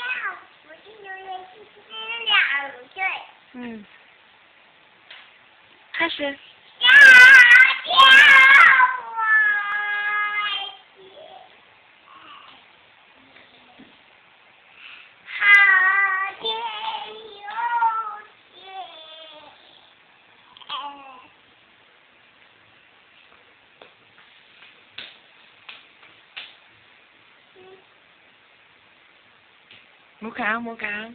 叫，我是榴莲七七两岁。嗯，开始。叫 Muốn khóc, muốn khóc